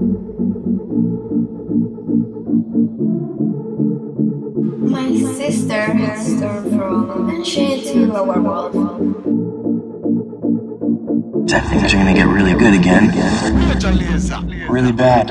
My sister has turned from ancient to lower world. I think you're gonna get really good again. Really bad.